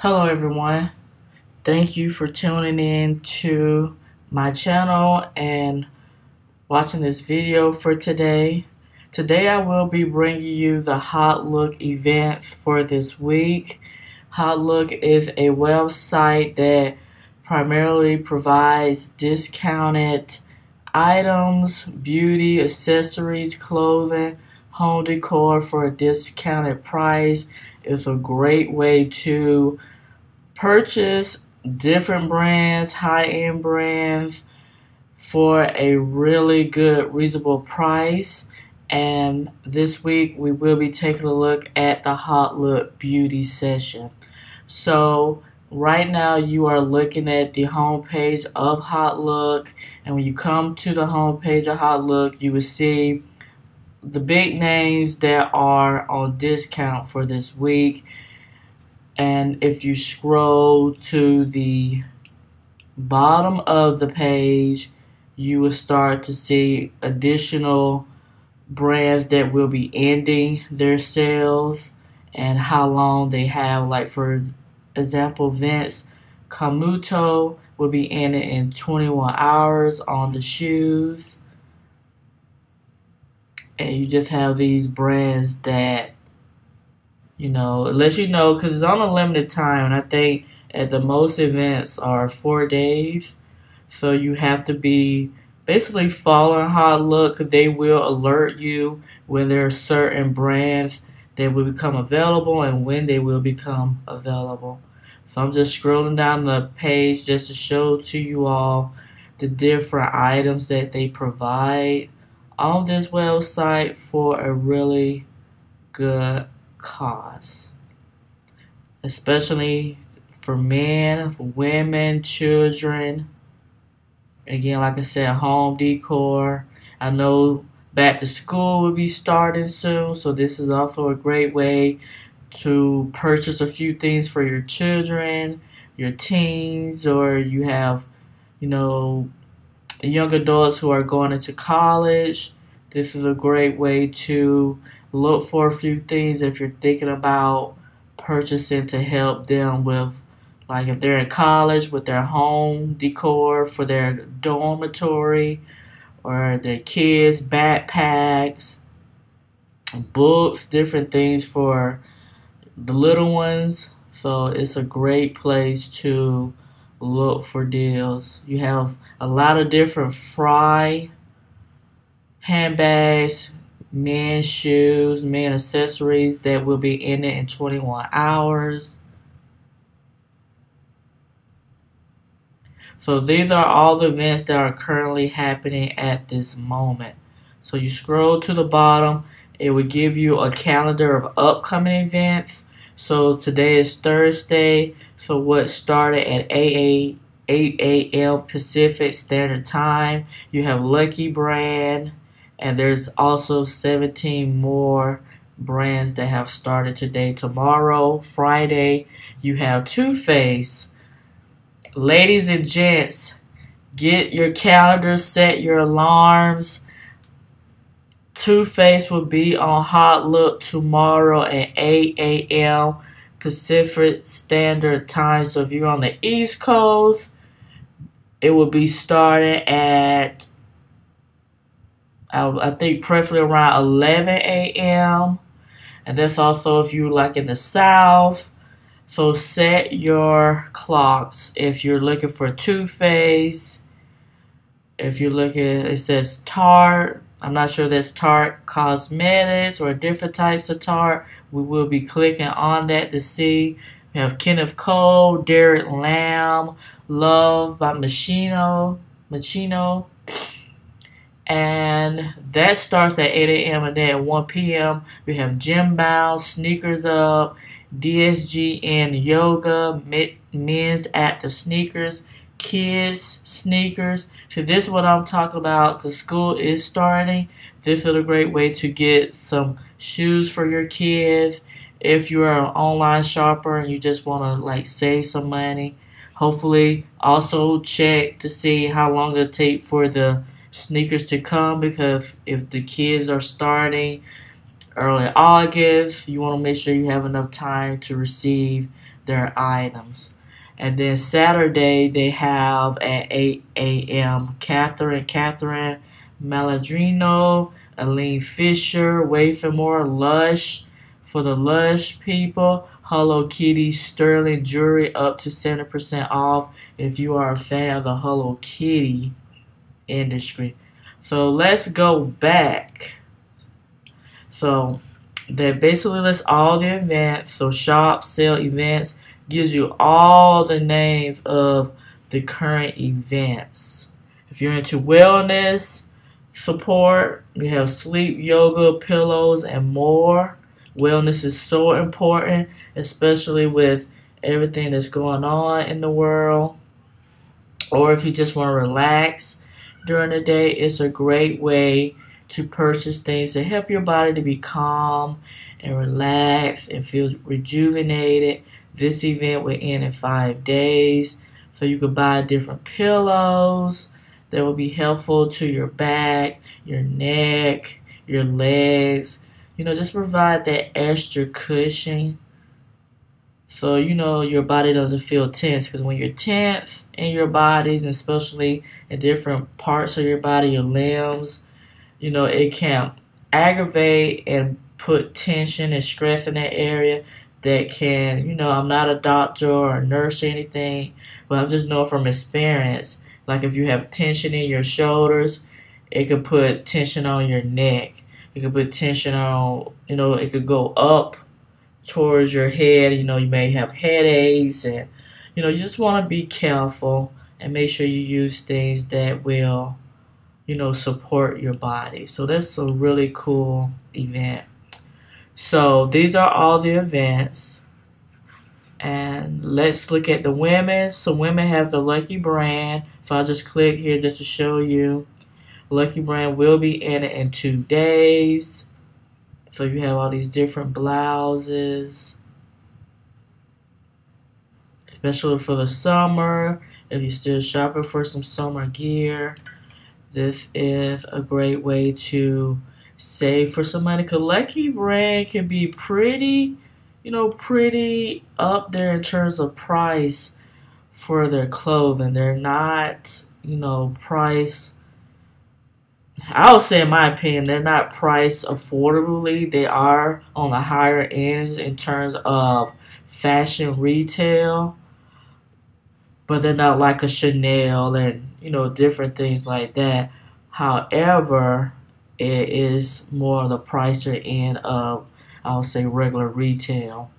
Hello everyone. Thank you for tuning in to my channel and watching this video for today. Today I will be bringing you the Hautelook events for this week. Hautelook is a website that primarily provides discounted items, beauty, accessories, clothing, home decor for a discounted price is a great way to purchase different brands, high end brands for a really good, reasonable price. And this week we will be taking a look at the Hautelook Beauty session. So, right now you are looking at the homepage of Hautelook, and when you come to the homepage of Hautelook, you will see the big names that are on discount for this week. And if you scroll to the bottom of the page, you will start to see additional brands that will be ending their sales and how long they have. Like, for example, Vince Camuto will be ending in 21 hours on the shoes and you just have these brands that you know let you know because it's on a limited time and i think at the most events are four days. So you have to be basically following Hautelook they will alert you when there are certain brands that will become available and when they will become available. So i'm just scrolling down the page just to show to you all the different items that they provide on this website for a really good cause, especially for men, for women, children. Again, like I said, home decor. I know back to school will be starting soon, so this is also a great way to purchase a few things for your children, your teens, or you have, you know, young adults who are going into college, this is a great way to look for a few things if you're thinking about purchasing to help them with like if they're in college with their home decor for their dormitory or their kids backpacks books different things for the little ones so it's a great place to look for deals. You have a lot of different Frye handbags, men's shoes, men accessories that will be in it in 21 hours. So these are all the events that are currently happening at this moment. So you scroll to the bottom, it will give you a calendar of upcoming events. So today is Thursday. So what started at 8 a.m. Pacific Standard Time. You have Lucky Brand, and there's also 17 more brands that have started today. Tomorrow, Friday, you have Too Faced. Ladies and gents, get your calendars, set your alarms. Too Faced will be on Hautelook tomorrow at 8 a.m. Pacific Standard Time. So if you're on the East Coast, it will be starting at I, I think preferably around 11 a.m. And that's also if you like in the South. So set your clocks. If you're looking for Too Faced, if you're looking, it says Tarte, I'm not sure that's Tarte Cosmetics or different types of Tarte. We will be clicking on that to see. We have Kenneth Cole, Derek Lam, Love by Moschino, Moschino. And that starts at 8 a.m. and then at 1 p.m. we have Gym Bound, Sneakers Up, DSGN Yoga, Men's Active Sneakers, kids sneakers. So this is what I'm talking about because school is starting. This is a great way to get some shoes for your kids. If you're an online shopper and you just want to like save some money, hopefully also check to see how long it'll take for the sneakers to come because if the kids are starting early August, you want to make sure you have enough time to receive their items. And then Saturday they have at 8 a.m. Catherine, Catherine Malandrino, Eileen Fisher, Wait for More, Lush for the Lush people. Hello Kitty Sterling Jewelry up to 70% off if you are a fan of the Hello Kitty industry. So let's go back. So that basically lists all the events. So shop, sale, events gives you all the names of the current events. If you're into wellness support, we have sleep, yoga, pillows, and more. Wellness is so important, especially with everything that's going on in the world. Or if you just want to relax during the day, it's a great way to purchase things to help your body to be calm and relaxed and feel rejuvenated. This event will end in five days. So you could buy different pillows that will be helpful to your back, your neck, your legs, you know, just provide that extra cushion so, you know, your body doesn't feel tense. Because when you're tense in your bodies, especially in different parts of your body, your limbs, you know, it can aggravate and put tension and stress in that area that can, you know, I'm not a doctor or a nurse or anything, but I'm just knowing from experience. Like if you have tension in your shoulders, it could put tension on your neck. It could put tension on, you know, it could go up towards your head. You know, you may have headaches and, you know, you just want to be careful and make sure you use things that will, you know, support your body. So that's a really cool event. So these are all the events. And let's look at the women. So women have the Lucky brand. So I'll just click here just to show you. Lucky Brand will be in it in two days. So you have all these different blouses. Especially for the summer. If you're still shopping for some summer gear. This is a great way to save for some money. Lucky Brand can be pretty, you know, pretty up there in terms of price for their clothing. They're not, you know, price I would say, in my opinion, they're not priced affordably. They are on the higher ends in terms of fashion retail, but they're not like a Chanel and you know different things like that. However, it is more on the pricier end of I would say regular retail.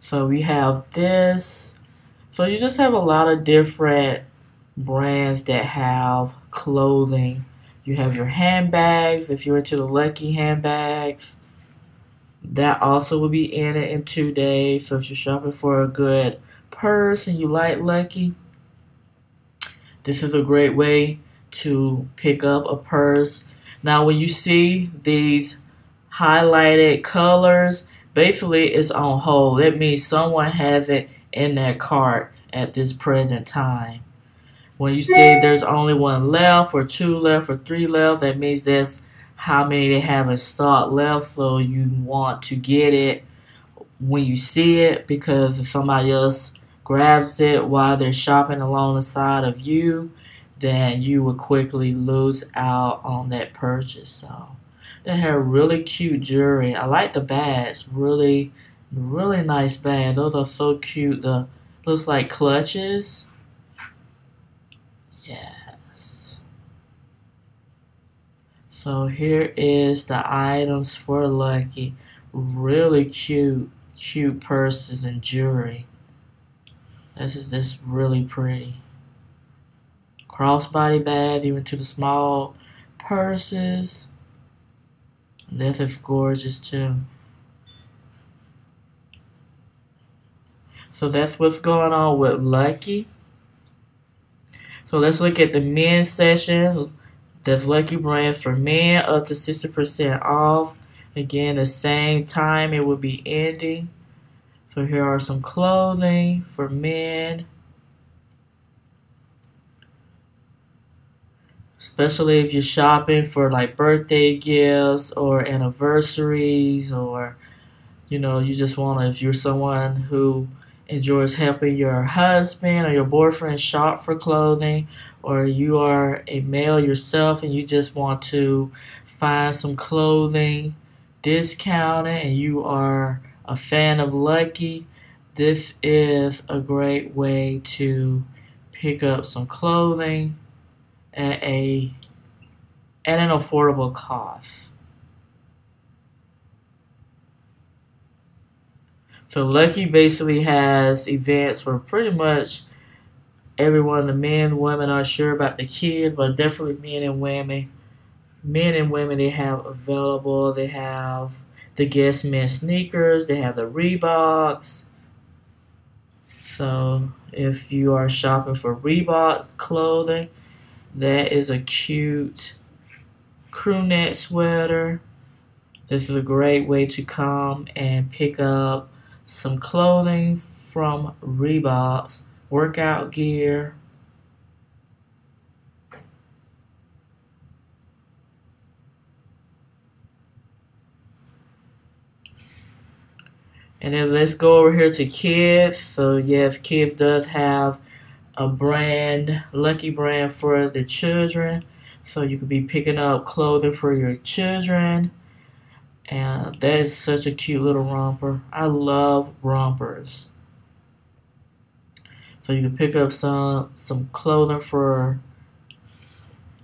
So we have this. So you just have a lot of different brands that have clothing you have your handbags, if you're into the Lucky handbags. That also will be in it in two days. So if you're shopping for a good purse and you like Lucky, this is a great way to pick up a purse. Now when you see these highlighted colors, basically it's on hold. That means someone has it in their cart at this present time. When you say there's only one left, or two left, or three left, that means that's how many they have in stock left. So you want to get it when you see it because if somebody else grabs it while they're shopping along the side of you, then you will quickly lose out on that purchase. So they have really cute jewelry. I like the bags. Really, really nice bag. Those are so cute. The looks like clutches. Yes. So here is the items for Lucky. Really cute, cute purses and jewelry. This is this really pretty. Crossbody bag, even to the small purses. This is gorgeous too. So that's what's going on with Lucky. So let's look at the men's session. There's Lucky Brands for men up to 60% off. Again, the same time it will be ending. So here are some clothing for men. Especially if you're shopping for like birthday gifts or anniversaries or you know, you just want to, if you're someone who enjoys helping your husband or your boyfriend shop for clothing, or you are a male yourself and you just want to find some clothing discounted and you are a fan of Lucky, this is a great way to pick up some clothing at a at an affordable cost. So Lucky basically has events for pretty much everyone, the men, women are sure about the kids, but definitely men and women. Men and women they have available. They have the Guess Men sneakers. They have the Reeboks. So if you are shopping for Reebok clothing, that is a cute crew neck sweater. This is a great way to come and pick up some clothing from Reeboks, workout gear. And then let's go over here to kids. So yes, kids does have a brand, lucky brand for the children. So you could be picking up clothing for your children. And that is such a cute little romper. I love rompers. So you can pick up some some clothing for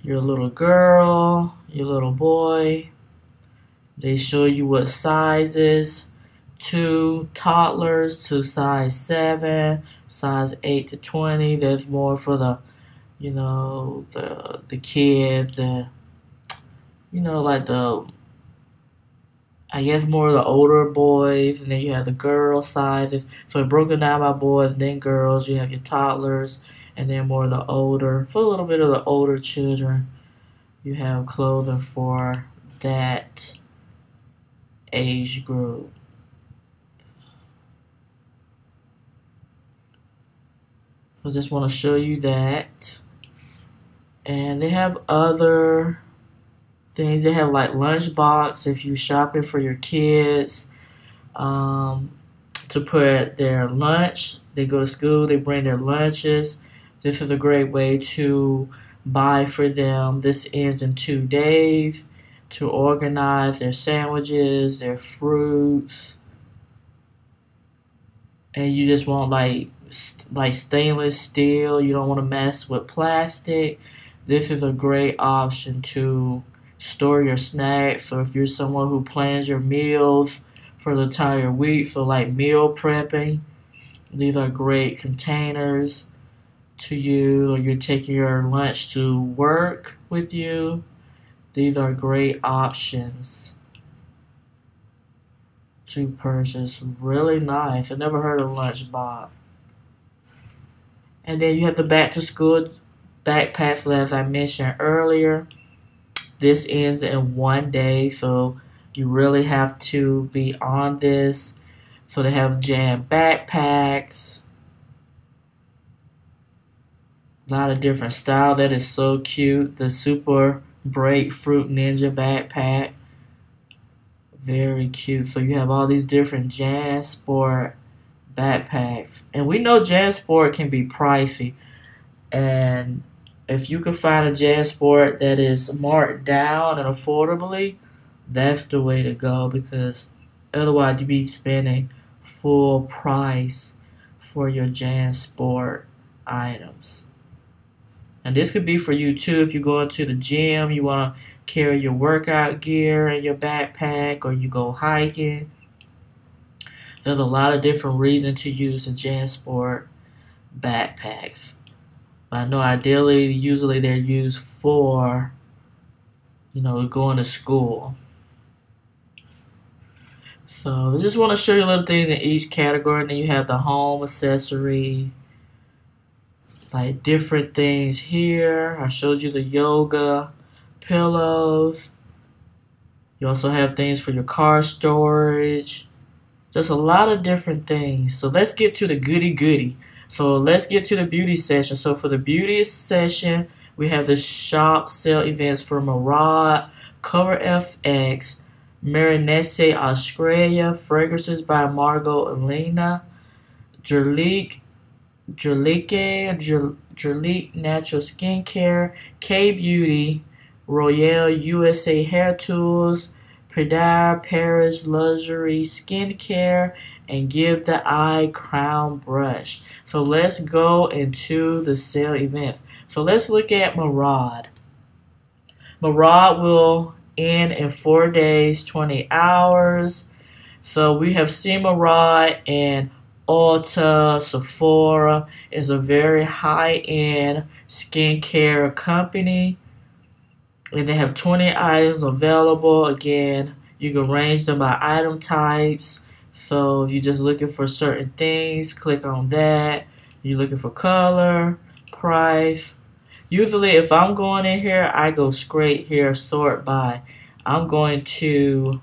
your little girl, your little boy. They show you what sizes to toddlers to size 7, size 8 to 20. There's more for the, you know, the the kids, the, you know, like the, I guess more of the older boys, and then you have the girl sizes. So it's broken down by boys, and then girls. You have your toddlers, and then more of the older, for a little bit of the older children. You have clothing for that age group. So I just want to show you that. And they have other things. They have like LunchBots if you're shopping for your kids um, to put their lunch. They go to school, they bring their lunches. This is a great way to buy for them. This ends in two days to organize their sandwiches, their fruits. And you just want like like stainless steel. You don't want to mess with plastic. This is a great option to store your snacks or if you're someone who plans your meals for the entire week, so like meal prepping. These are great containers to you or you're taking your lunch to work with you. These are great options to purchase. Really nice. I never heard of LunchBots. And then you have the back to school backpacks, as I mentioned earlier. This ends in one day, so you really have to be on this. So they have jam backpacks. A lot of different style. That is so cute. The Super Break Fruit Ninja backpack. Very cute. So you have all these different JanSport backpacks. And we know JanSport can be pricey. And if you can find a JanSport that is marked down and affordably, that's the way to go because otherwise you'd be spending full price for your JanSport items. And this could be for you too if you go into the gym, you want to carry your workout gear in your backpack or you go hiking there's a lot of different reasons to use the JanSport backpacks. But I know ideally, usually they're used for, you know, going to school. So I just want to show you a little things in each category. And then you have the home accessory, like different things here. I showed you the yoga pillows. You also have things for your car storage. Just a lot of different things. So let's get to the goody goody. So let's get to the beauty session. So for the beauty session, we have the shop sale events for Murad, Cover FX, Mirenesse Australia, Fragrances by Margot Elena, Jurlique, Jurlique, Jurlique Natural Skincare, K Beauty, Royale USA Hair Tools, Prada Paris Luxury Skincare, and Give the Eye Crown Brush. So let's go into the sale events. So let's look at Murad. Murad will end in four days, 20 hours. So we have seen Murad in Ulta, Sephora is a very high-end skincare company. And they have 20 items available. Again, you can range them by item types. So if you're just looking for certain things, click on that. You're looking for color, price. Usually if I'm going in here, I go straight here, sort by. I'm going to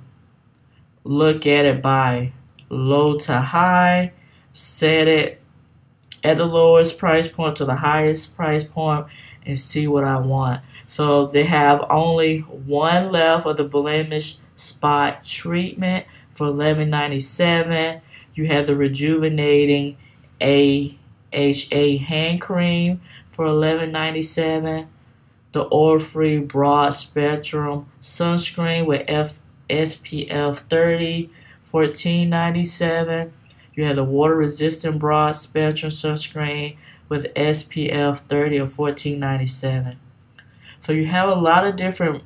look at it by low to high, set it at the lowest price point to the highest price point, and see what I want. So they have only one left of the blemish spot treatment for $11.97. You have the rejuvenating AHA hand cream for $11.97. The oil-free broad spectrum sunscreen with F SPF 30 $14.97. You have the water resistant broad spectrum sunscreen with SPF 30 or $14.97. So you have a lot of different,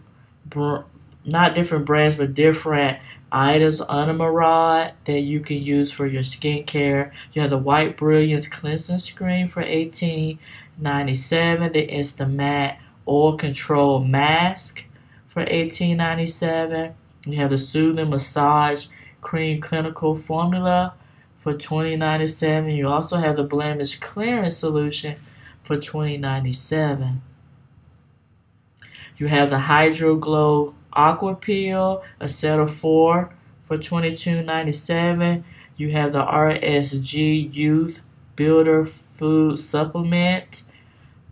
not different brands, but different items on a Murad that you can use for your skincare. You have the White Brilliance Cleansing Screen for $18.97. The Instant Matte Oil Control Mask for $18.97. You have the Soothing Massage Cream Clinical Formula for $20.97. You also have the Blemish Clearance Solution for $20.97. You have the Hydro Glow Aqua Peel, a set of four for $22.97. You have the RSG Youth Builder Food Supplement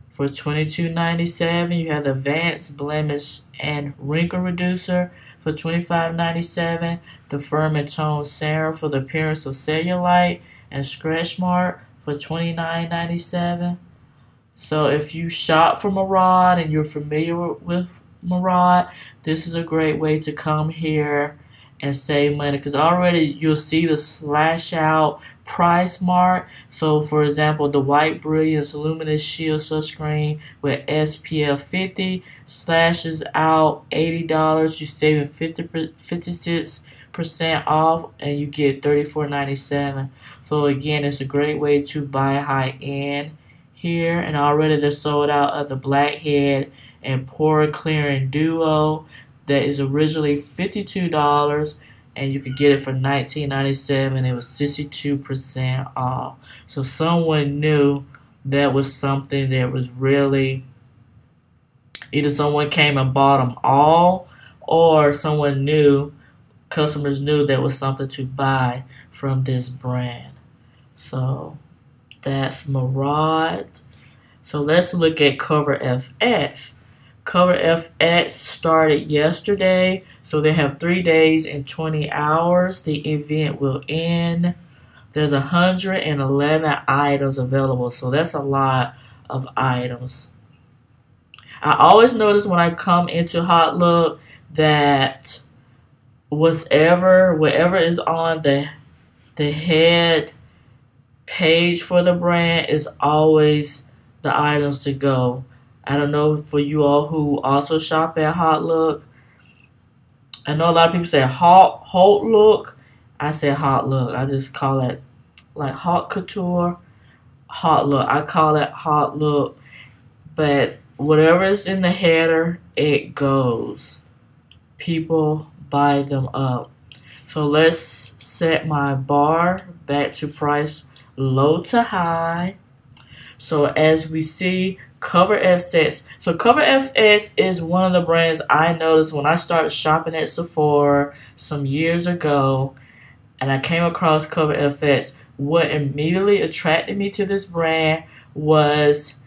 for $22.97. You have the Advanced Blemish and Wrinkle Reducer for $25.97. The Firm and Tone Serum for the appearance of cellulite and scratch mark for $29.97. So if you shop for Murad and you're familiar with Murad, this is a great way to come here and save money because already you'll see the slash out price mark. So for example, the White Brilliance Luminous Shield Sunscreen with SPF 50 slashes out $80. You're saving 50, 56 percent off and you get $34.97 so again it's a great way to buy high end here and already they're sold out of the blackhead and pore clearing duo that is originally $52 and you could get it for $19.97 it was 62% off so someone knew that was something that was really either someone came and bought them all or someone knew customers knew there was something to buy from this brand. So that's Murad. So let's look at Cover FX. Cover FX started yesterday, so they have three days and 20 hours. The event will end. There's 111 items available, so that's a lot of items. I always notice when I come into Hautelook that whatever whatever is on the the head page for the brand is always the items to go. I don't know for you all who also shop at Hot Look. I know a lot of people say Hot Hot Look. I say Hot Look. I just call it like Hot Couture, Hot Look. I call it Hot Look, But whatever is in the header, it goes. People buy them up. So let's set my bar back to price low to high. So as we see, Cover FX. So Cover FX is one of the brands I noticed when I started shopping at Sephora some years ago, and I came across Cover FX. What immediately attracted me to this brand was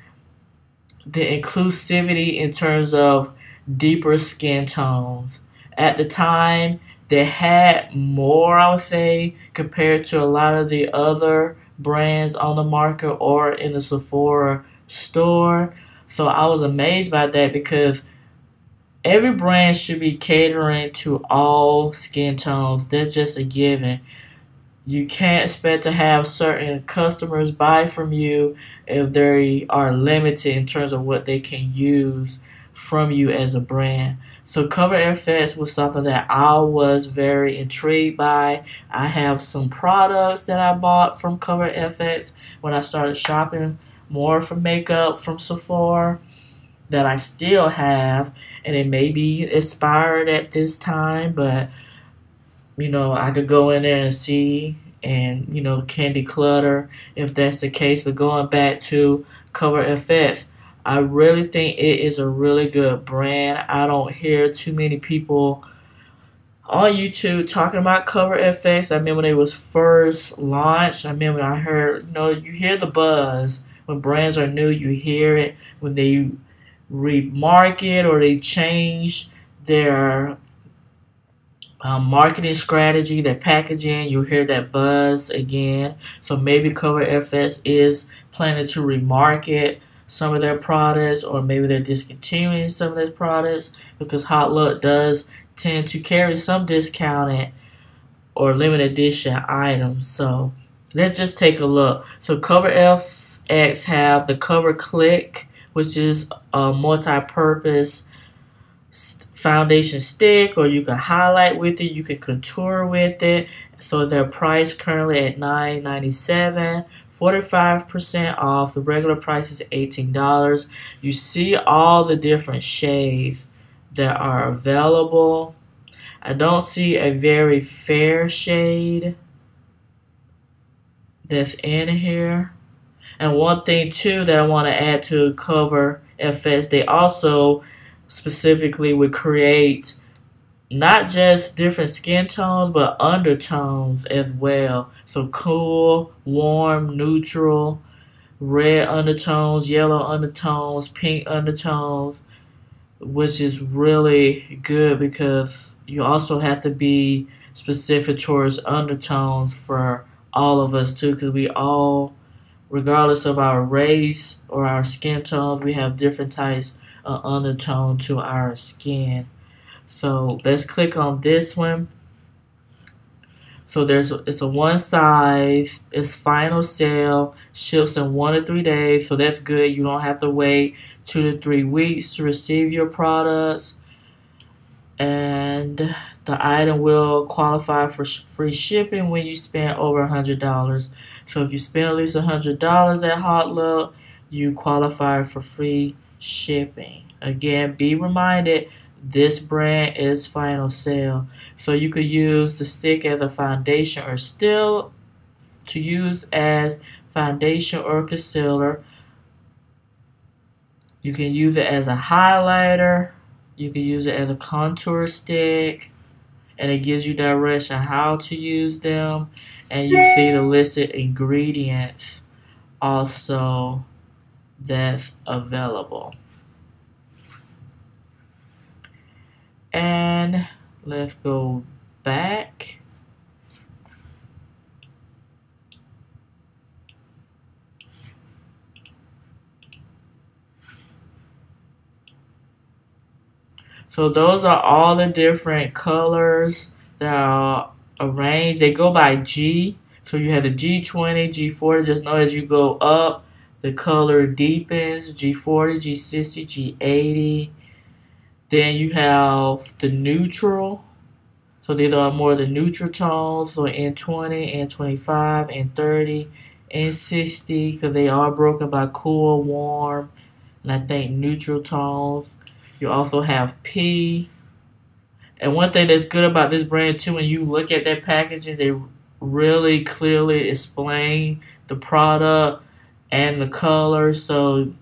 the inclusivity in terms of deeper skin tones. At the time, they had more, I would say, compared to a lot of the other brands on the market or in the Sephora store. So I was amazed by that because every brand should be catering to all skin tones. That's just a given. You can't expect to have certain customers buy from you if they are limited in terms of what they can use from you as a brand. So Cover FX was something that I was very intrigued by. I have some products that I bought from Cover FX when I started shopping more for makeup from Sephora that I still have and it may be expired at this time, but you know, I could go in there and see and you know, candy clutter if that's the case. But going back to Cover FX, I really think it is a really good brand. I don't hear too many people on YouTube talking about Cover FX. I remember when it was first launched. I remember I heard, you know, you hear the buzz when brands are new. You hear it when they remarket or they change their um, marketing strategy, their packaging. You hear that buzz again. So maybe Cover FX is planning to remarket some of their products or maybe they're discontinuing some of their products because Hautelook does tend to carry some discounted or limited edition items. So let's just take a look. So Cover FX have the Cover Click, which is a multi-purpose foundation stick or you can highlight with it, you can contour with it. So they're priced currently at $9.97 45% off. The regular price is $18. You see all the different shades that are available. I don't see a very fair shade that's in here. And one thing too that I want to add to Cover FX, they also specifically would create not just different skin tones, but undertones as well. So cool, warm, neutral, red undertones, yellow undertones, pink undertones, which is really good because you also have to be specific towards undertones for all of us too, because we all, regardless of our race or our skin tone, we have different types of undertone to our skin. So let's click on this one. So there's it's a one size, it's final sale, ships in one to three days, so that's good. You don't have to wait two to three weeks to receive your products. And the item will qualify for free shipping when you spend over a hundred dollars. So if you spend at least a hundred dollars at Hautelook, you qualify for free shipping. Again, be reminded this brand is final sale. So you could use the stick as a foundation or still to use as foundation or concealer. You can use it as a highlighter. You can use it as a contour stick. And it gives you direction how to use them. And you see the listed ingredients also that's available. And let's go back. So those are all the different colors that are arranged. They go by G. So you have the G20, G40. Just know as you go up, the color deepens. G40, G60, G80, then you have the neutral. So these are more the neutral tones. So N20, N25, N30, N60, because they are broken by cool, warm, and I think neutral tones. You also have P. And one thing that's good about this brand too, when you look at their packaging, they really clearly explain the product and the color. So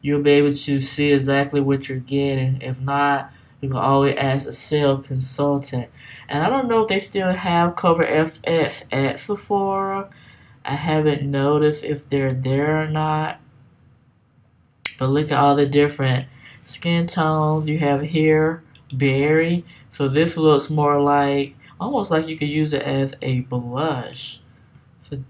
you'll be able to see exactly what you're getting. If not, you can always ask a sales consultant. And I don't know if they still have Cover FX at Sephora. I haven't noticed if they're there or not. But look at all the different skin tones you have here berry. So this looks more like, almost like you could use it as a blush. It's a,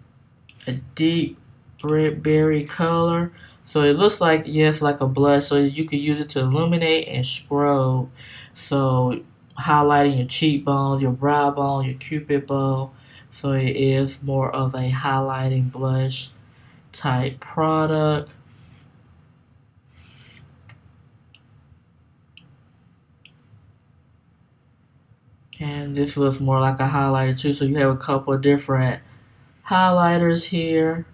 a deep red berry color. So it looks like, yes, like a blush. So you could use it to illuminate and scrub. So highlighting your cheekbone, your brow bone, your cupid bow. So it is more of a highlighting blush type product. And this looks more like a highlighter too. So you have a couple of different highlighters here.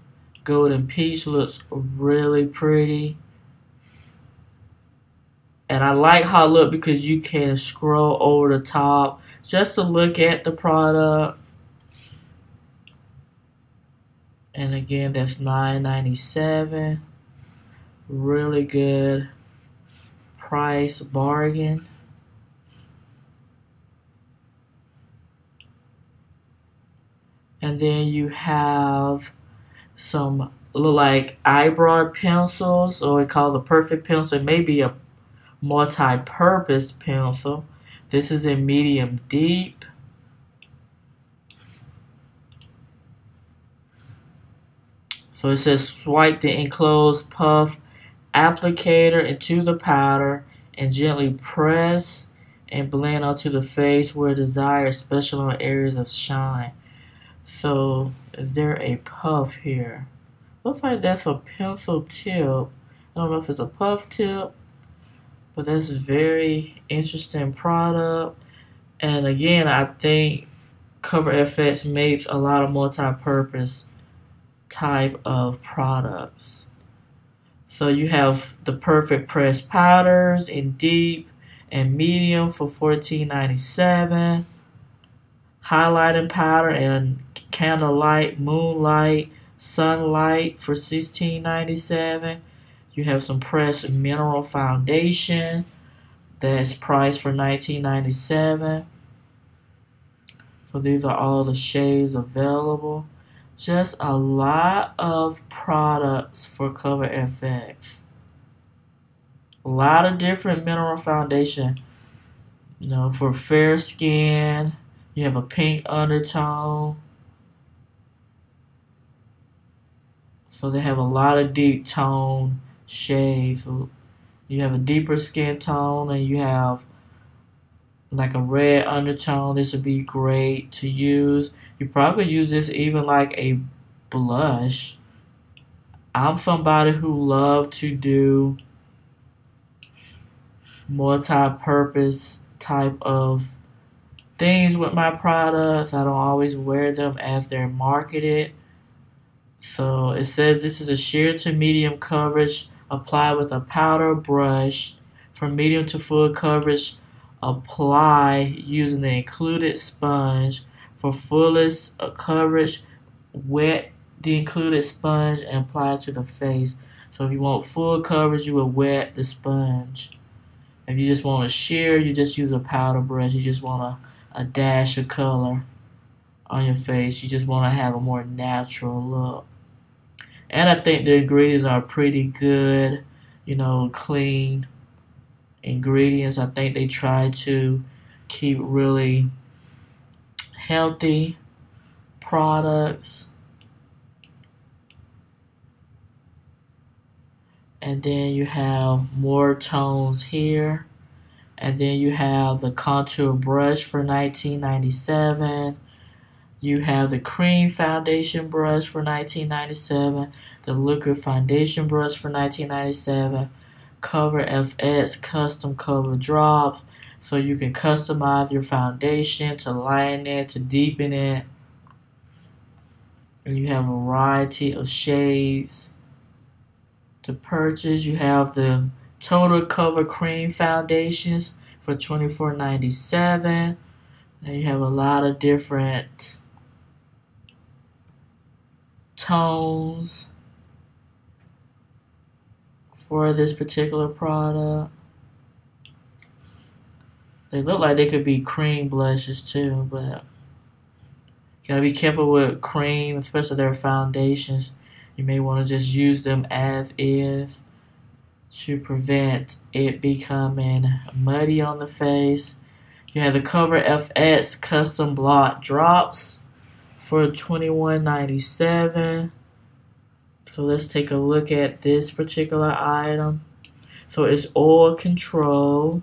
Golden Peach looks really pretty. And I like how it look because you can scroll over the top just to look at the product. And again, that's $9.97. Really good price bargain. And then you have some look like eyebrow pencils, or we call the perfect pencil. It may be a multi-purpose pencil. This is in medium deep. So it says swipe the enclosed puff applicator into the powder and gently press and blend onto the face where desired, especially on areas of shine. So is there a puff here? Looks like that's a pencil tip. I don't know if it's a puff tip, but that's a very interesting product. And again, I think Cover FX makes a lot of multi-purpose type of products. So you have the perfect press powders in deep and medium for $14.97. Highlighting powder and candlelight, moonlight, sunlight for $16.97. You have some pressed mineral foundation that's priced for $19.97. So these are all the shades available. Just a lot of products for Cover FX. A lot of different mineral foundation. You know, for fair skin, you have a pink undertone. So they have a lot of deep tone shades. You have a deeper skin tone and you have like a red undertone. This would be great to use. You probably use this even like a blush. I'm somebody who love to do multi-purpose type of things with my products. I don't always wear them as they're marketed. So it says this is a sheer to medium coverage Apply with a powder brush. From medium to full coverage, apply using the included sponge. For fullest uh, coverage, wet the included sponge and apply to the face. So if you want full coverage, you would wet the sponge. If you just want a sheer, you just use a powder brush. You just want a, a dash of color on your face. You just want to have a more natural look. And I think the ingredients are pretty good, you know, clean ingredients. I think they try to keep really healthy products. And then you have more tones here. And then you have the contour brush for 1997. You have the cream foundation brush for 1997, the liquid foundation brush for 1997, Cover FX custom cover drops, so you can customize your foundation to lighten it, to deepen it. And you have a variety of shades to purchase. You have the Total Cover Cream Foundations for $24.97. And you have a lot of different tones for this particular product. They look like they could be cream blushes too, but you gotta be careful with cream, especially their foundations. You may want to just use them as is to prevent it becoming muddy on the face. You have the Cover FX custom block drops for $21.97. So let's take a look at this particular item. So it's oil control.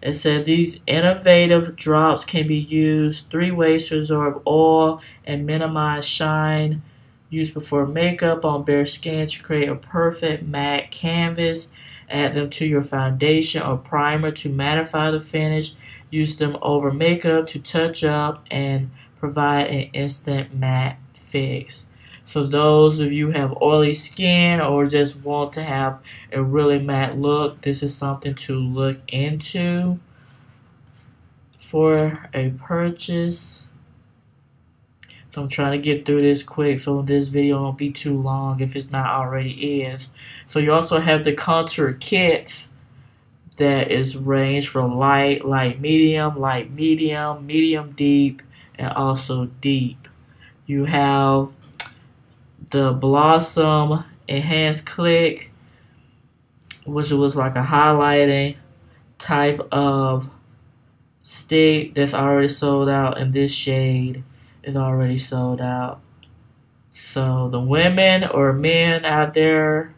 It said these innovative drops can be used three ways to absorb oil and minimize shine. Used before makeup on bare skin to create a perfect matte canvas. Add them to your foundation or primer to mattify the finish. Use them over makeup to touch up and provide an instant matte fix. So those of you have oily skin or just want to have a really matte look, this is something to look into for a purchase. So I'm trying to get through this quick so this video won't be too long if it's not already is. So you also have the contour kits that is ranged from light, light medium, light medium, medium deep, and also deep. You have the Blossom Enhanced Click, which was like a highlighting type of stick that's already sold out, and this shade is already sold out. So the women or men out there,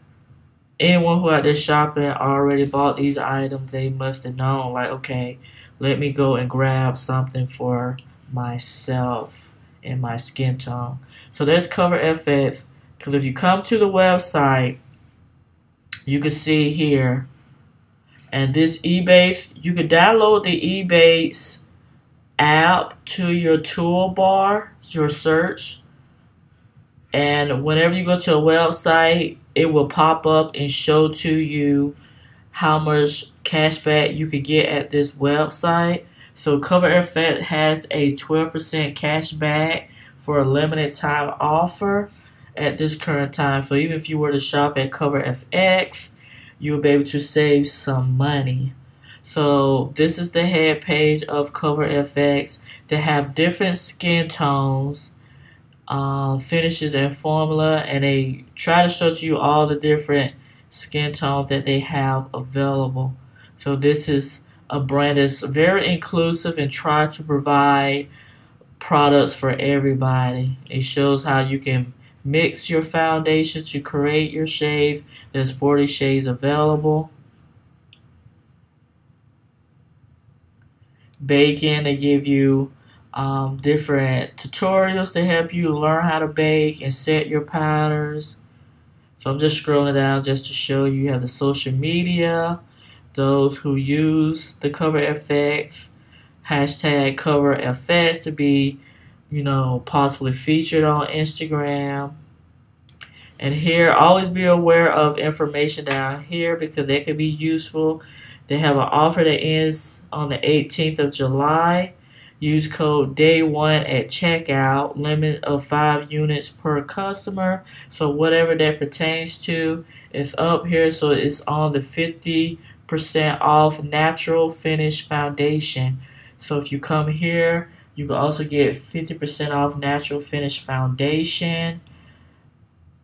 anyone who out there shopping already bought these items, they must have known like, okay, let me go and grab something for myself and my skin tone. So let's cover FX. Because if you come to the website, you can see here, and this Ebates, you can download the Ebates app to your toolbar, your search, and whenever you go to a website, it will pop up and show to you how much cashback you could get at this website. So Cover FX has a 12% cash back for a limited time offer at this current time. So even if you were to shop at Cover FX, you'll be able to save some money. So this is the head page of Cover FX. They have different skin tones, uh, finishes, and formula, and they try to show to you all the different skin tones that they have available. So this is a brand that's very inclusive and try to provide products for everybody. It shows how you can mix your foundation to create your shades. There's 40 shades available. Baking, they give you um, different tutorials to help you learn how to bake and set your powders. So I'm just scrolling down just to show you, you have the social media, those who use the Cover FX, hashtag cover FX to be, you know, possibly featured on Instagram. And here, always be aware of information down here because they could be useful. They have an offer that ends on the 18th of July. Use code DAY1 at checkout, limit of 5 units per customer. So whatever that pertains to is up here. So it's on the 50 percent off natural finish foundation. So if you come here, you can also get 50% off natural finish foundation.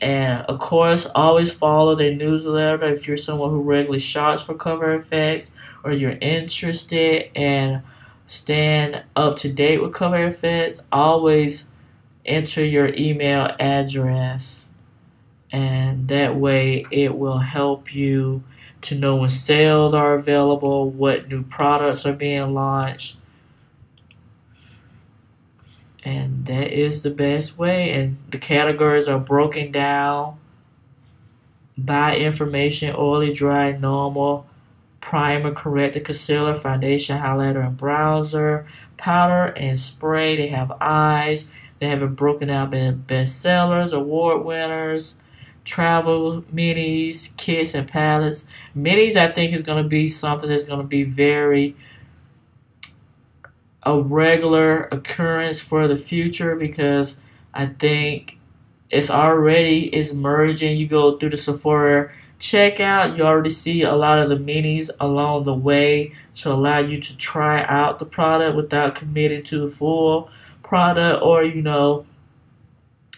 And of course, always follow the newsletter if you're someone who regularly shops for Cover FX or you're interested and staying up to date with Cover FX. Always enter your email address, and that way it will help you to know when sales are available, what new products are being launched. And that is the best way. And the categories are broken down by information oily, dry, normal, primer, corrector, concealer, foundation, highlighter, and bronzer, powder, and spray. They have eyes. They have it broken down by bestsellers, award winners, travel minis, kits, and palettes. Minis, I think, is going to be something that's going to be very a regular occurrence for the future because I think it's already is merging. You go through the Sephora checkout, you already see a lot of the minis along the way to allow you to try out the product without committing to the full product or you know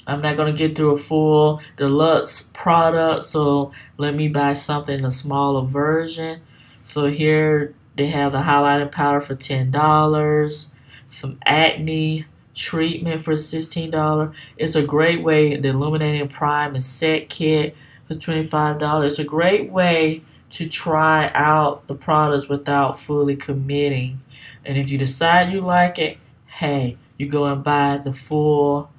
I'm not going to get through a full deluxe product, so let me buy something in a smaller version. So here they have the highlighting powder for $10, some acne treatment for $16. It's a great way, the illuminating prime and set kit for $25. It's a great way to try out the products without fully committing. And if you decide you like it, hey, you go and buy the full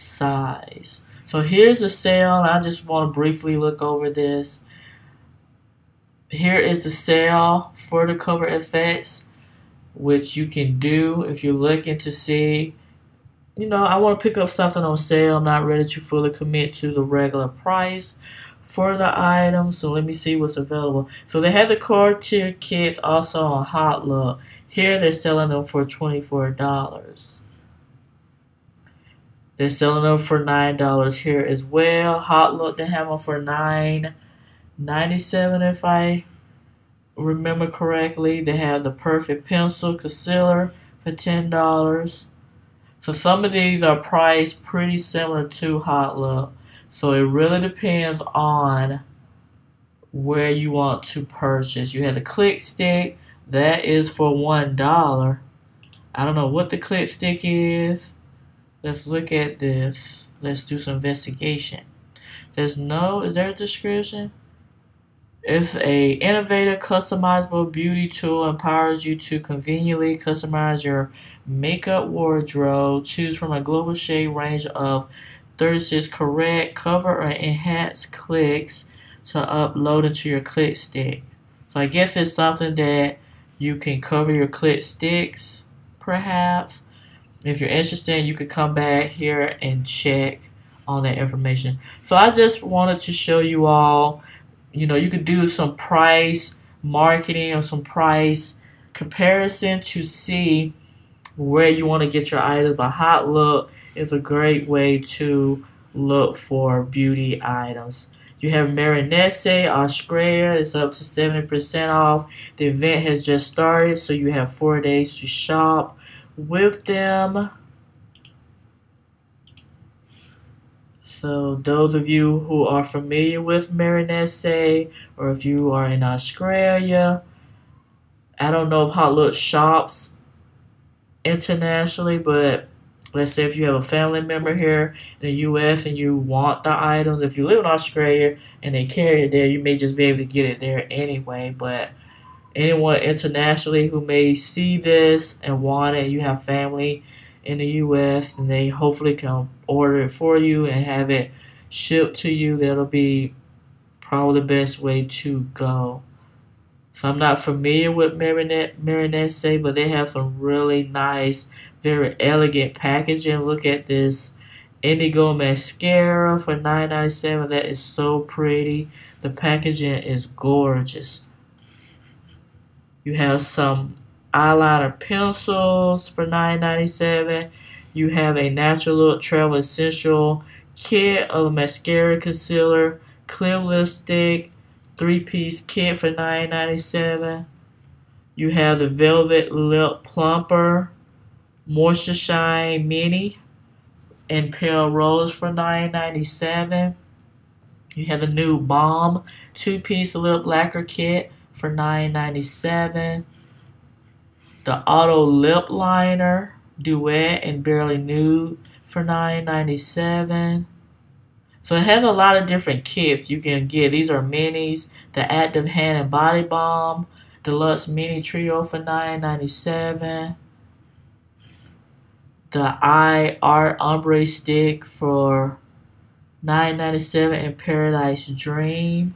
size. So here's a sale. I just want to briefly look over this. Here is the sale for the Cover FX, which you can do if you're looking to see. You know, I want to pick up something on sale. I'm not ready to fully commit to the regular price for the item. So let me see what's available. So they have the Cartier kits also on HauteLook. Here they're selling them for $24. They're selling them for nine dollars here as well. HauteLook they have them for nine ninety seven if I remember correctly. They have the perfect pencil concealer for ten dollars. So some of these are priced pretty similar to HauteLook. So it really depends on where you want to purchase. You have the click stick that is for one dollar. I don't know what the click stick is. Let's look at this. Let's do some investigation. There's no, is there a description? It's a innovative, customizable beauty tool empowers you to conveniently customize your makeup wardrobe. Choose from a global shade range of 36 correct, cover, or enhanced clicks to upload into your click stick. So I guess it's something that you can cover your click sticks, perhaps. If you're interested, you could come back here and check all that information. So I just wanted to show you all, you know, you could do some price marketing or some price comparison to see where you want to get your items. But look is a great way to look for beauty items. You have Mirenesse, Australia. It's up to 70% off. The event has just started, so you have four days to shop with them. So those of you who are familiar with Mirenesse, or if you are in Australia, I don't know if HauteLook shops internationally, but let's say if you have a family member here in the U.S. and you want the items, if you live in Australia and they carry it there, you may just be able to get it there anyway. But anyone internationally who may see this and want it, you have family in the U.S. and they hopefully can order it for you and have it shipped to you. That'll be probably the best way to go. So I'm not familiar with Marinette Mirenesse, but they have some really nice, very elegant packaging. Look at this indigo mascara for $9.97. That is so pretty. The packaging is gorgeous. You have some eyeliner pencils for $9.97. You have a Natural Look Travel Essential kit of mascara, concealer, clear lipstick, three-piece kit for $9.97. You have the Velvet Lip Plumper Moisture Shine Mini and Pale Rose for $9.97. You have the new Balm two-piece lip lacquer kit for $9.97. The Auto Lip Liner Duet and Barely Nude for $9.97. So it has a lot of different kits you can get. These are minis. The Active Hand and Body Balm. Deluxe Mini Trio for $9.97. The Eye Art Ombre Stick for $9.97 in Paradise Dream.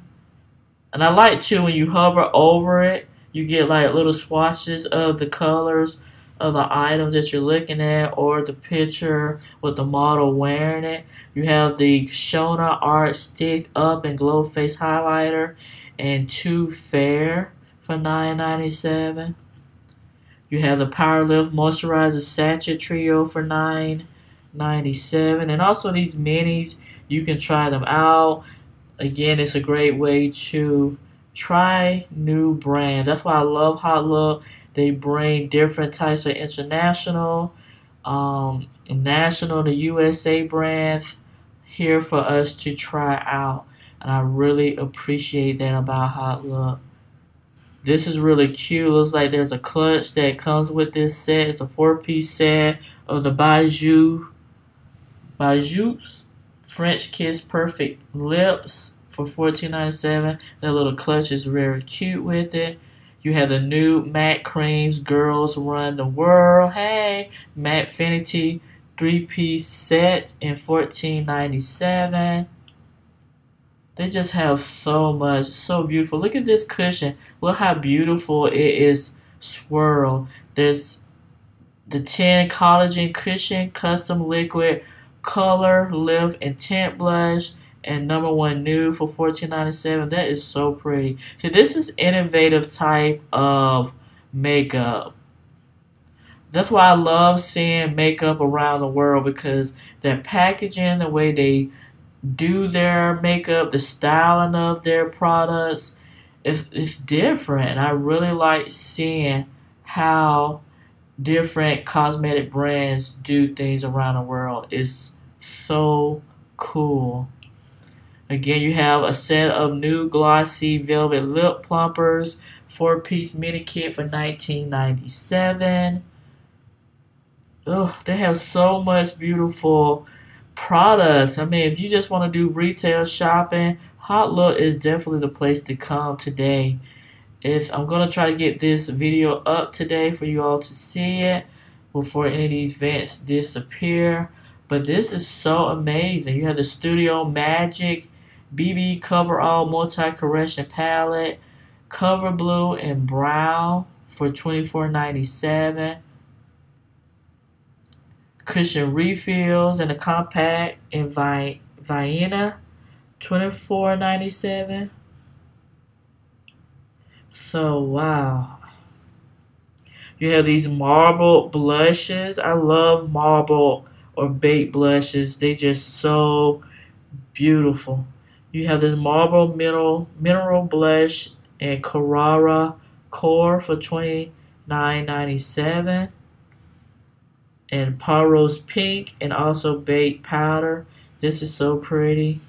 And I like too when you hover over it, you get like little swatches of the colors of the items that you're looking at or the picture with the model wearing it. You have the Shona Art Stick Up and Glow Face Highlighter and Too Fair for $9.97. You have the Power Lift Moisturizer Sachet Trio for $9.97. And also these minis, you can try them out. Again, it's a great way to try new brands. That's why I love HauteLook. They bring different types of international, um, national, the USA brands here for us to try out. And I really appreciate that about Hot it looks. This is really cute. Looks like there's a clutch that comes with this set. It's a four-piece set of the Bijou, Bijou's French Kiss Perfect Lips for $14.97. That little clutch is very cute with it. You have the new Matte Creams Girls Run the World. Hey, Matte Finity three-piece set in $14.97. They just have so much, so beautiful. Look at this cushion. Look how beautiful it is swirled. There's the 10 collagen cushion, custom liquid color, lift, and tint blush. And number one nude for $14.97. That is so pretty. So this is innovative type of makeup. That's why I love seeing makeup around the world because their packaging, the way they do their makeup, the styling of their products, it's, it's different. And I really like seeing how different cosmetic brands do things around the world. It's so cool. Again, you have a set of new glossy velvet lip plumpers, four piece mini kit for 1997. Oh, they have so much beautiful products. I mean, if you just want to do retail shopping, HauteLook is definitely the place to come today. It's, I'm going to try to get this video up today for you all to see it before any of these vents disappear. But this is so amazing. You have the Studio Magic BB Cover All Multi-Correction Palette, Cover Blue and Brown for $24.97 cushion refills and a compact in Vi Vienna, twenty four ninety seven. So wow. You have these marble blushes. I love marble or baked blushes. They just so beautiful. You have this marble mineral mineral blush and Carrara core for twenty nine ninety seven and Rose Pink and also Baked Powder. This is so pretty.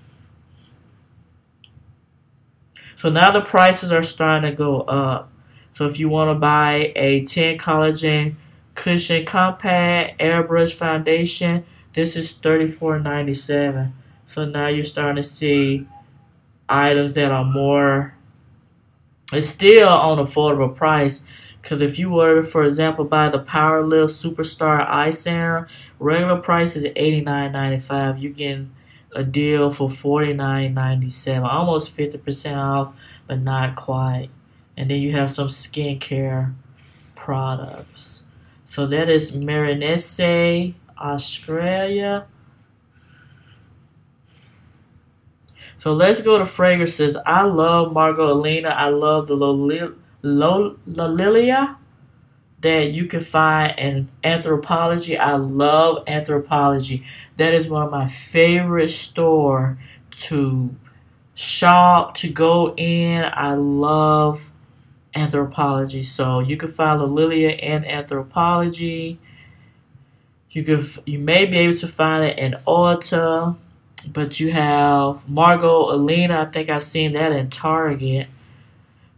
So now the prices are starting to go up. So if you want to buy a 10 collagen cushion compact airbrush foundation, this is $34.97. So now you're starting to see items that are more, it's still on affordable price because if you were, for example, buy the Power Lift Superstar Eye Serum, regular price is $89.95. You're getting a deal for $49.97, almost 50% off, but not quite. And then you have some skincare products. So that is Mirenesse, Australia. So let's go to fragrances. I love Margot Elena. I love the Lolilia that you can find in Anthropologie. I love Anthropologie. That is one of my favorite store to shop, to go in. I love Anthropologie. So you can find Lilia in Anthropologie. You could you may be able to find it in Ulta, but you have Margot Elena. I think I've seen that in Target.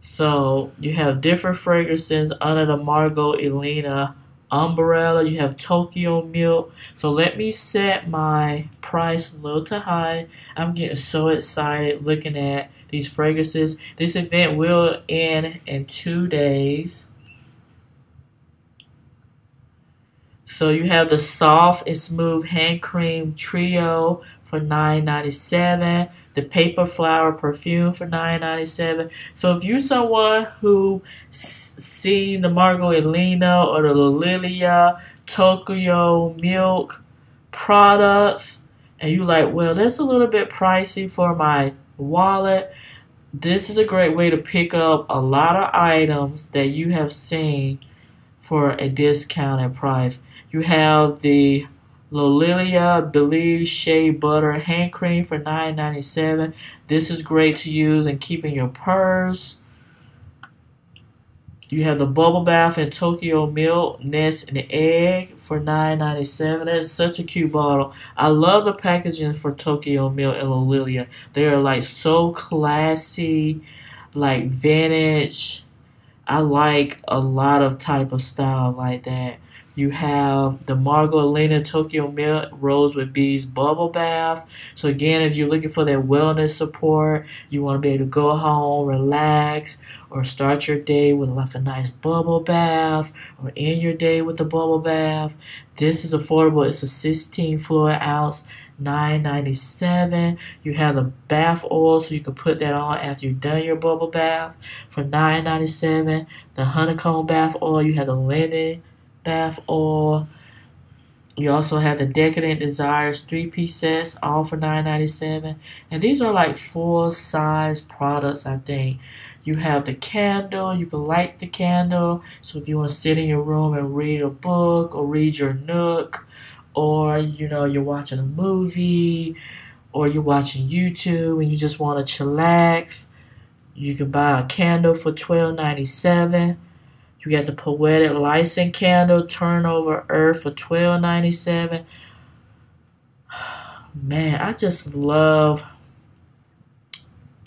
So you have different fragrances under the Margot Elena umbrella. You have Tokyo Milk. So let me set my price low to high. I'm getting so excited looking at these fragrances. This event will end in two days. So you have the soft and smooth hand cream trio for $9.97. The paper flower perfume for $9.97. So if you're someone who seen the Margot Elena or the Lilia Tokyo Milk products and you like, well, that's a little bit pricey for my wallet. This is a great way to pick up a lot of items that you have seen for a discounted price. You have the Lolilia Believe Shea Butter Hand Cream for $9.97. This is great to use and keep in your purse. You have the bubble bath and Tokyo milk, nest, and egg for $9.97. That's such a cute bottle. I love the packaging for Tokyo milk and Lolilia. They are like so classy, like vintage. I like a lot of type of style like that. You have the Margot Elena Tokyo Milk Rose with Bees Bubble Bath. So again, if you're looking for that wellness support, you want to be able to go home, relax, or start your day with like a nice bubble bath, or end your day with a bubble bath. This is affordable. It's a 16 fluid ounce. $9.97. You have the bath oil, so you can put that on after you've done your bubble bath for $9.97. The honeycomb bath oil, you have the linen bath oil. You also have the Decadent Desires three-piece sets, all for $9.97. And these are like full-size products, I think. You have the candle. You can light the candle. So if you want to sit in your room and read a book or read your Nook, or you know you're watching a movie, or you're watching YouTube and you just want to chillax, you can buy a candle for $12.97. You got the Poetic License Candle Turnover Earth for twelve ninety seven. Man, I just love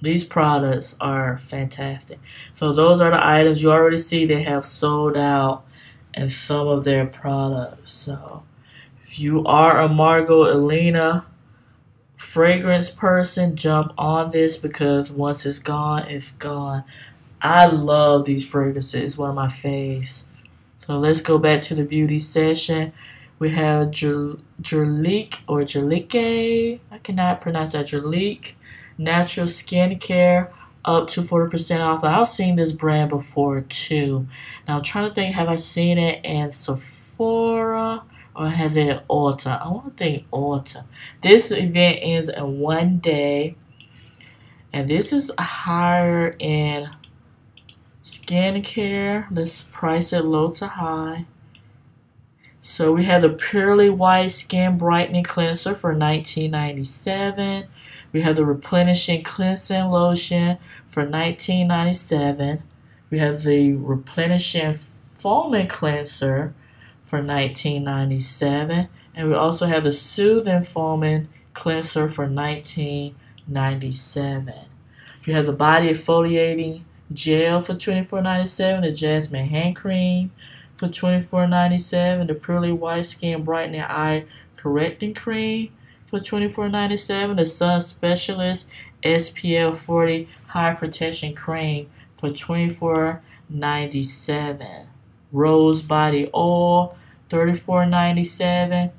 these products are fantastic. So those are the items you already see they have sold out and some of their products. So if you are a Margot Elena fragrance person, jump on this because once it's gone, it's gone. I love these fragrances. One of my faves. So let's go back to the beauty session. We have Jurlique or Jurlique. I cannot pronounce that. Jurlique Natural Skincare up to 40% off. I've seen this brand before too. Now I'm trying to think, have I seen it in Sephora or has it Ulta? I want to think Ulta. This event ends in one day. And this is higher in Skincare, let's price it low to high. So we have the Purely White Skin Brightening Cleanser for $19.97. We have the Replenishing Cleansing Lotion for $19.97. We have the Replenishing Foaming Cleanser for $19.97. And we also have the Soothing Foaming Cleanser for $19.97. You have the Body Exfoliating gel for $24.97, the Jasmine hand cream for $24.97, the Purely White Skin Brightening Eye Correcting Cream for $24.97, the Sun Specialist SPF 40 High Protection Cream for $24.97, Rose Body Oil $34.97,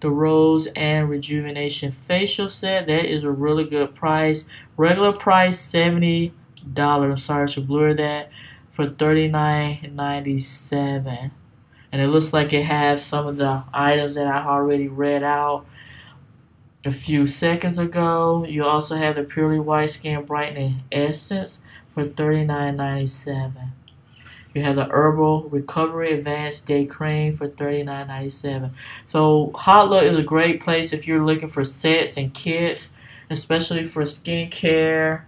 the Rose and Rejuvenation Facial Set, that is a really good price. Regular price 70 dollar. Sorry to blur that for thirty nine ninety seven, and it looks like it has some of the items that I already read out a few seconds ago. You also have the Purely White Skin Brightening Essence for thirty nine ninety seven. You have the Herbal Recovery Advanced Day Cream for thirty nine ninety seven. So Hotla is a great place if you're looking for sets and kits, especially for skincare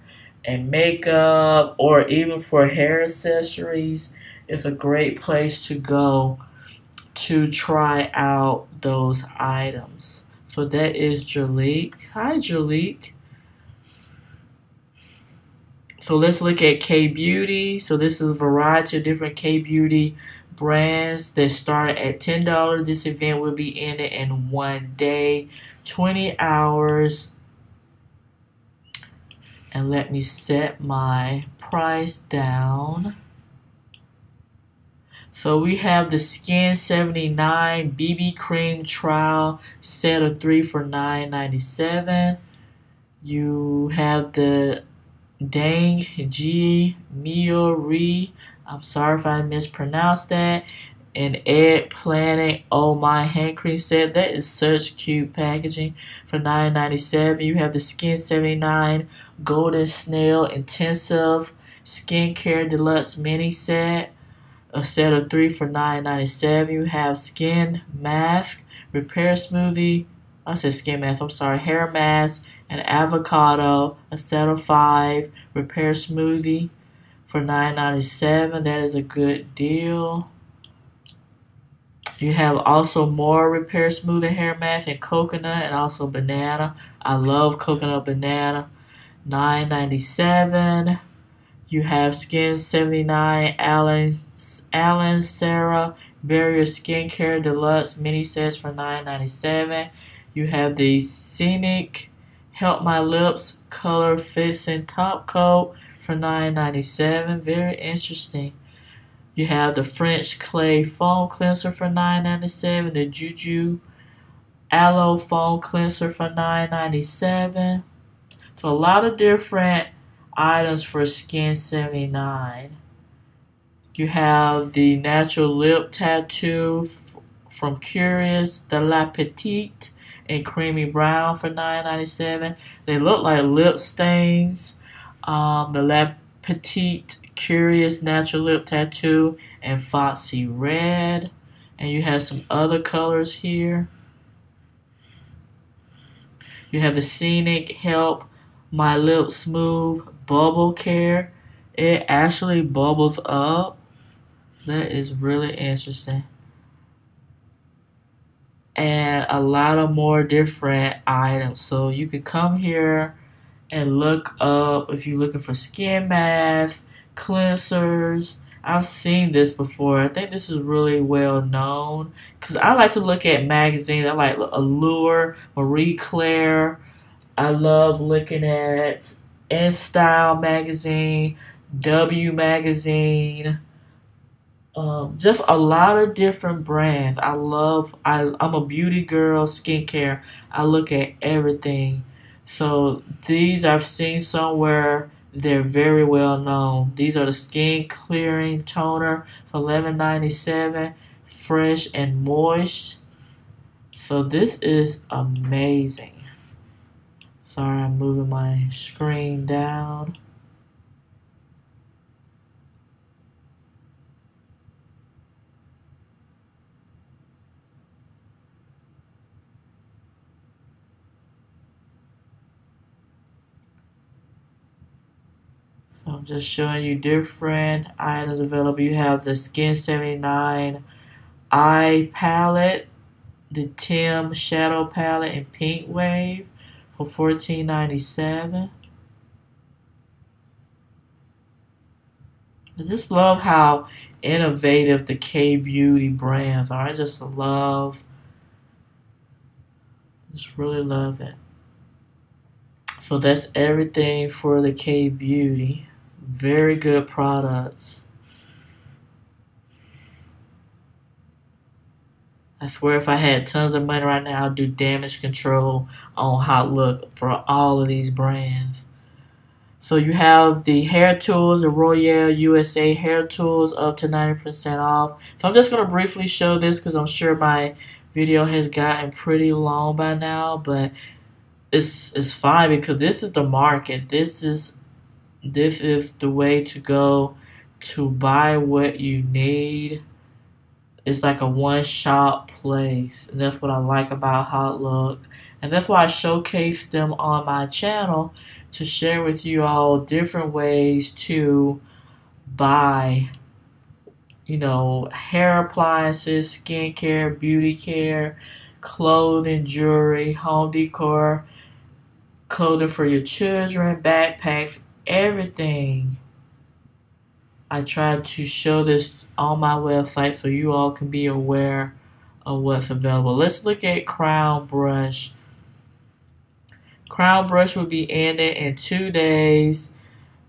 and makeup or even for hair accessories is a great place to go to try out those items. So that is Jurlique. Hi, Jurlique. So let's look at K Beauty. So this is a variety of different K Beauty brands that start at $10. This event will be ended in one day, 20 hours and let me set my price down. So we have the Skin 79 BB Cream Trial set of 3 for $9.97. You have the Dang G Mio Re. I'm sorry if I mispronounced that an egg planet oh my hand cream set that is such cute packaging for $9.97 you have the skin 79 golden snail intensive skincare deluxe mini set a set of three for $9.97 you have skin mask repair smoothie I said skin mask I'm sorry hair mask and avocado a set of five repair smoothie for $9.97. That is a good deal. You have also more repair smoothing hair mask and coconut and also banana. I love coconut banana. $9.97. You have Skin 79 Allen, Allen Sarah Barrier Skincare Deluxe mini sets for $9.97. You have the Scinic Help My Lips Color Fixing Top Coat for $9.97. Very interesting. You have the French Clay Foam Cleanser for $9.97. The Juju Aloe Foam Cleanser for $9.97. So a lot of different items for Skin 79. You have the Natural Lip Tattoo from Curious, the La Petite in creamy brown for $9.97. They look like lip stains. Um, the La Petite Curious Natural Lip Tattoo and Foxy Red. And you have some other colors here. You have the Scinic Help My Lips Smooth Bubble Care. It actually bubbles up. That is really interesting. And a lot of more different items. So you could come here and look up if you're looking for skin masks, cleansers. I've seen this before. I think this is really well known because I like to look at magazines. I like Allure, Marie Claire. I love looking at In Style magazine, W magazine. Um, just a lot of different brands. I love. I I'm a beauty girl, skincare. I look at everything. So these I've seen somewhere they're very well known. These are the Skin Clearing Toner for $11.97, fresh and moist. So this is amazing. Sorry, I'm moving my screen down. So I'm just showing you different items available. You have the Skin 79 Eye Palette, the Tim Shadow Palette in Pink Wave for $14.97. I just love how innovative the K Beauty brands are. I just love, just really love it. So that's everything for the K Beauty. Very good products. I swear if I had tons of money right now, I'd do damage control on HauteLook for all of these brands. So you have the hair tools, the Royale USA hair tools up to 90% off. So I'm just going to briefly show this because I'm sure my video has gotten pretty long by now, but it's, it's fine because this is the market. This is this is the way to go to buy what you need. It's like a one shop place. And that's what I like about HauteLook. And that's why I showcase them on my channel to share with you all different ways to buy, you know, hair appliances, skincare, beauty care, clothing, jewelry, home decor, clothing for your children, backpacks, everything. I try to show this on my website so you all can be aware of what's available. Let's look at Crown Brush. Crown Brush will be ending in two days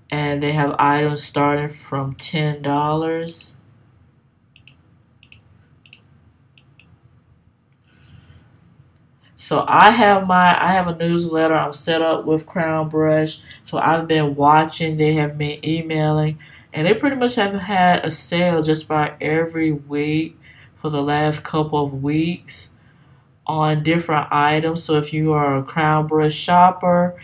and they have items starting from $10. So I have my I have a newsletter. I'm set up with Crown Brush. So I've been watching. They have been emailing, and they pretty much have had a sale just about every week for the last couple of weeks on different items. So if you are a Crown Brush shopper,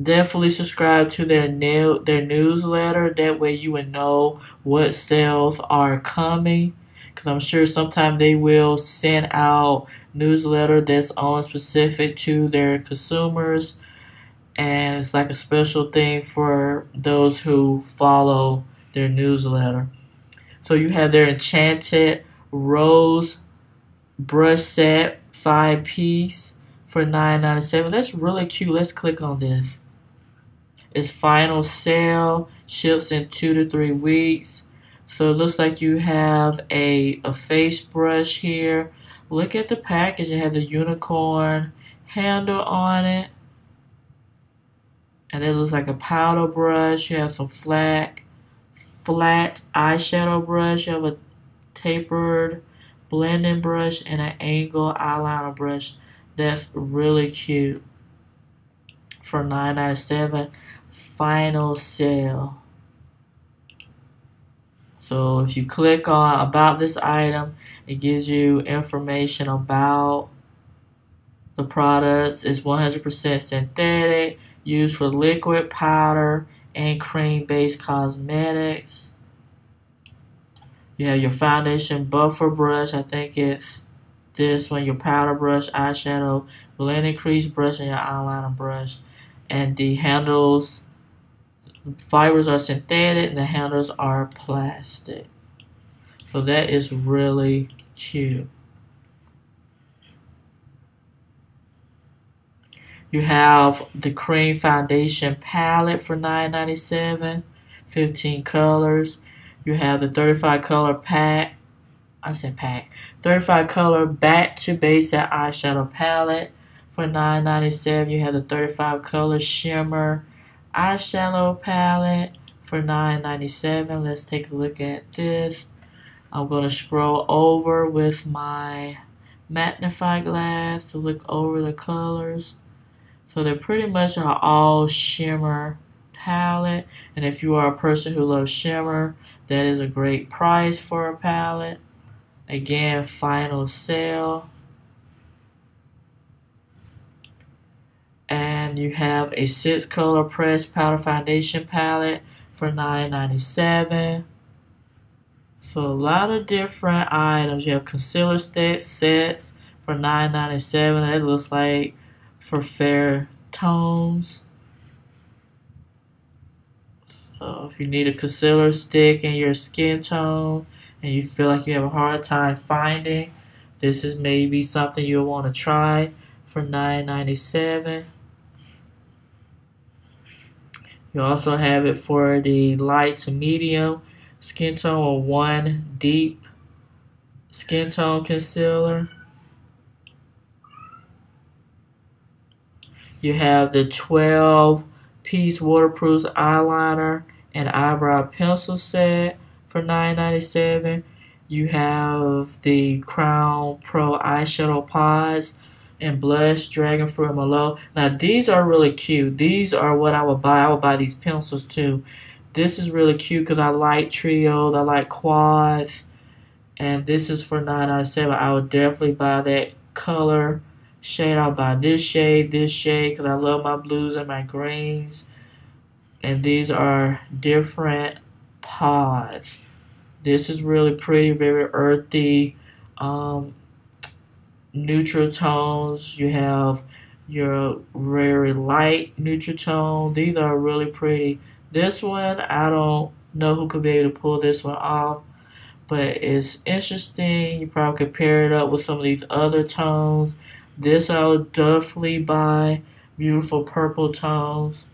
definitely subscribe to their new, their newsletter. That way you would know what sales are coming because I'm sure sometimes they will send out newsletter that's only specific to their consumers. and it's like a special thing for those who follow their newsletter. So you have their Enchanted Rose brush set, five piece for $9.97. That's really cute. Let's click on this. It's final sale, ships in two to three weeks. So it looks like you have a, a face brush here. Look at the package. It has a unicorn handle on it. And it looks like a powder brush. You have some flat, flat eyeshadow brush. You have a tapered blending brush and an angle eyeliner brush. That's really cute. For $9.97, final sale. So if you click on about this item, it gives you information about the products. It's 100% synthetic, used for liquid, powder, and cream-based cosmetics. You have your foundation buffer brush. I think it's this one, your powder brush, eyeshadow, blending crease brush, and your eyeliner brush. And the handles, fibers are synthetic, and the handles are plastic. So that is really cute. You have the cream foundation palette for $9.97, 15 colors. You have the 35 color pack. I said pack. 35 color back to base eyeshadow palette for $9.97. You have the 35 color shimmer eyeshadow palette for $9.97. Let's take a look at this. I'm going to scroll over with my magnifying glass to look over the colors. So they're pretty much are all shimmer palette. And if you are a person who loves shimmer, that is a great price for a palette. Again, final sale. And you have a six color pressed powder foundation palette for $9.97. So a lot of different items. You have concealer sets sets for $9.97. It looks like for fair tones. So if you need a concealer stick in your skin tone and you feel like you have a hard time finding, this is maybe something you'll want to try for $9.97. You also have it for the light to medium skin tone one deep skin tone concealer. You have the 12 piece waterproof eyeliner and eyebrow pencil set for $9.97. You have the Crown Pro eyeshadow pods and blush dragon fruit Merlot. Now these are really cute. These are what I would buy. I would buy these pencils too. This is really cute because I like trios. I like quads. And this is for $9.97. I would definitely buy that color shade. I'll buy this shade, this shade because I love my blues and my greens and these are different pods. This is really pretty, very earthy, um, neutral tones. You have your very light neutral tone. These are really pretty. This one, I don't know who could be able to pull this one off, but it's interesting. You probably could pair it up with some of these other tones. This I would definitely buy. Beautiful purple tones.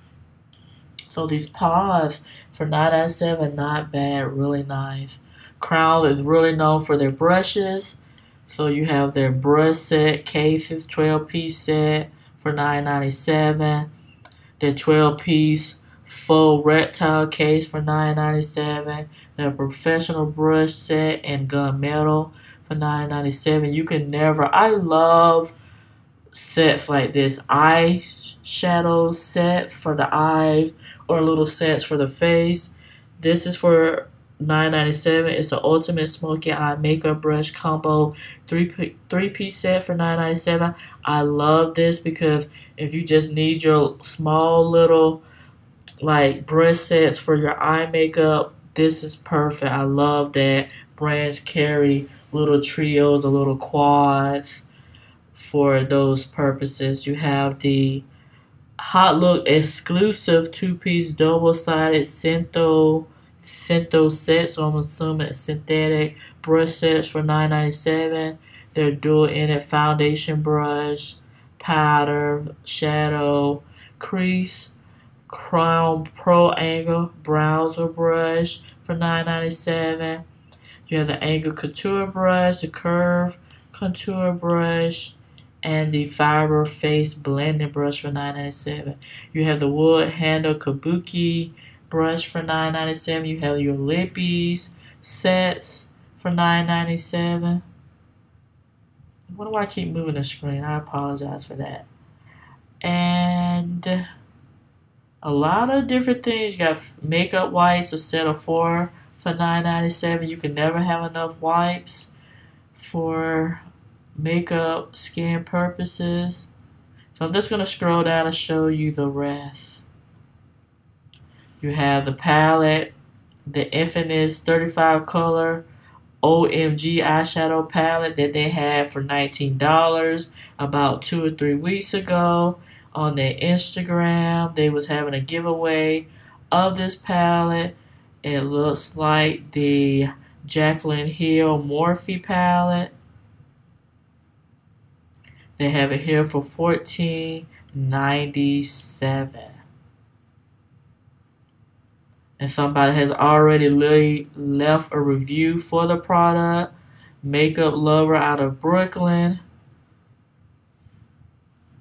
So these paws for 9 out of 7, not bad, really nice. Crown is really known for their brushes. So you have their brush set cases, 12 piece set for $9.97. Their 12 piece full reptile case for $9.97. Their professional brush set and gunmetal for $9.97. You can never, I love sets like this. Eye shadow sets for the eyes or little sets for the face. This is for $9.97. It's an ultimate smoky eye makeup brush combo three three piece set for $9.97. I love this because if you just need your small little like brush sets for your eye makeup, this is perfect. I love that brands carry little trios or little quads for those purposes. You have the HauteLook exclusive two-piece double-sided Syntho Syntho set. So I'm assuming synthetic brush sets for $9.97. They're dual-ended foundation brush, powder, shadow, crease, crown pro angle browser brush for $9.97. You have the angle contour brush, the curve contour brush, and the fiber face blending brush for $9.97. You have the wood handle kabuki brush for $9.97. You have your lippies sets for $9.97. Why do I keep moving the screen? I apologize for that. And a lot of different things. You got makeup wipes, a set of four for $9.97. You can never have enough wipes for makeup, skin purposes. So I'm just going to scroll down and show you the rest. You have the palette, the Infinite 35 color OMG eyeshadow palette that they had for $19 about two or three weeks ago on their Instagram. They was having a giveaway of this palette. It looks like the Jaclyn Hill Morphe palette. They have it here for $14.97. And somebody has already left a review for the product. Makeup Lover out of Brooklyn.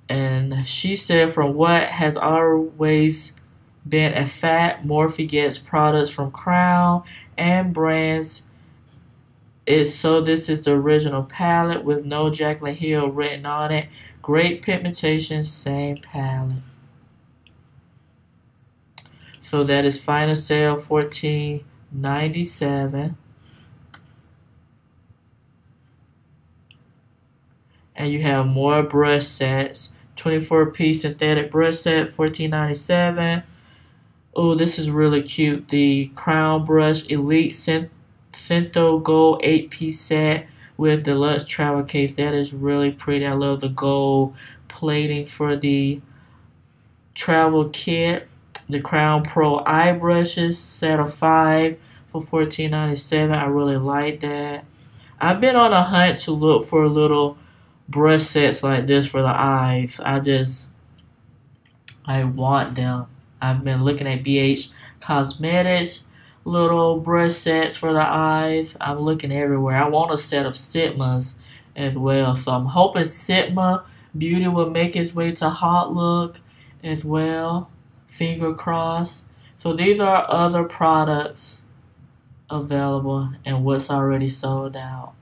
And she said, from what has always been a fact, Morphe gets products from Crown and brands it's so this is the original palette with no Jaclyn Hill written on it. Great pigmentation, same palette. So that is final sale 1497. And you have more brush sets. 24 piece synthetic brush set 1497. Oh, this is really cute. The Crown Brush Elite Syntho Gold 8 piece set with deluxe travel case. That is really pretty. I love the gold plating for the travel kit. The Crown Pro eye brushes, set of five for $14.97. I really like that. I've been on a hunt to look for a little brush sets like this for the eyes. I just, I want them. I've been looking at BH Cosmetics little brush sets for the eyes. I'm looking everywhere. I want a set of Sigmas as well. So I'm hoping Sigma Beauty will make its way to Hautelook as well. Finger crossed. So these are other products available and what's already sold out.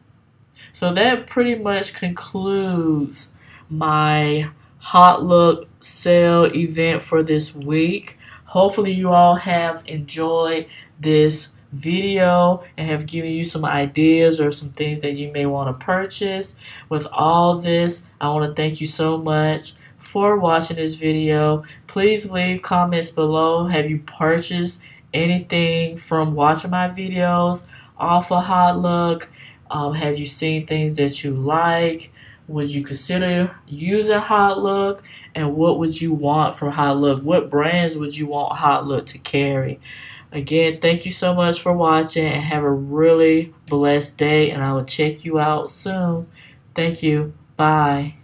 So that pretty much concludes my Hautelook sale event for this week. Hopefully you all have enjoyed this video and have given you some ideas or some things that you may want to purchase. With all this, I want to thank you so much for watching this video. Please leave comments below. Have you purchased anything from watching my videos off of Hautelook? Um, have you seen things that you like? Would you consider using Hautelook? And what would you want from Hautelook? What brands would you want Hautelook to carry? Again, thank you so much for watching and have a really blessed day. And I will check you out soon. Thank you. Bye.